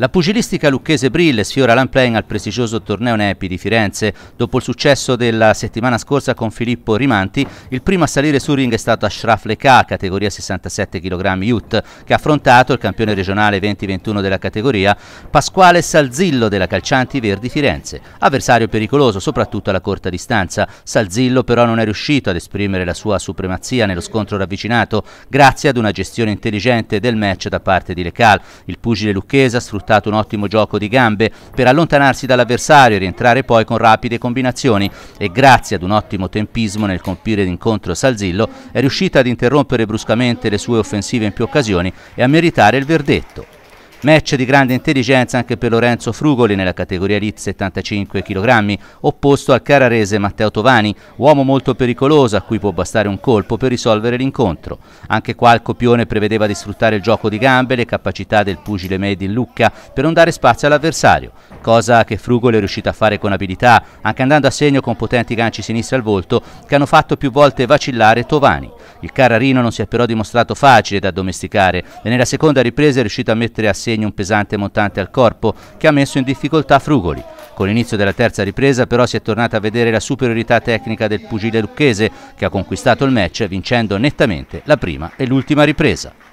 La pugilistica lucchese Brille sfiora l'unplaying al prestigioso torneo Nepi di Firenze. Dopo il successo della settimana scorsa con Filippo Rimanti, il primo a salire sul ring è stato Ashraf Leka, categoria 67 kg youth, che ha affrontato il campione regionale 2021 della categoria, Pasquale Salzillo della Calcianti Verdi Firenze. Avversario pericoloso, soprattutto alla corta distanza. Salzillo però non è riuscito ad esprimere la sua supremazia nello scontro ravvicinato, grazie ad una gestione intelligente del match da parte di Lecal. Il pugile lucchese ha sfruttato sfruttato un ottimo gioco di gambe per allontanarsi dall'avversario e rientrare poi con rapide combinazioni e grazie ad un ottimo tempismo nel compire l'incontro Salzillo è riuscita ad interrompere bruscamente le sue offensive in più occasioni e a meritare il verdetto. Match di grande intelligenza anche per Lorenzo Frugoli nella categoria Elite 75 kg, opposto al cararese Matteo Tovani, uomo molto pericoloso a cui può bastare un colpo per risolvere l'incontro. Anche qua il copione prevedeva di sfruttare il gioco di gambe e le capacità del pugile made in Lucca per non dare spazio all'avversario, cosa che Frugoli è riuscito a fare con abilità, anche andando a segno con potenti ganci sinistri al volto che hanno fatto più volte vacillare Tovani. Il Carrarino non si è però dimostrato facile da domesticare e nella seconda ripresa è riuscito a mettere a segno un pesante montante al corpo che ha messo in difficoltà Frugoli. Con l'inizio della terza ripresa però si è tornata a vedere la superiorità tecnica del pugile lucchese che ha conquistato il match vincendo nettamente la prima e l'ultima ripresa.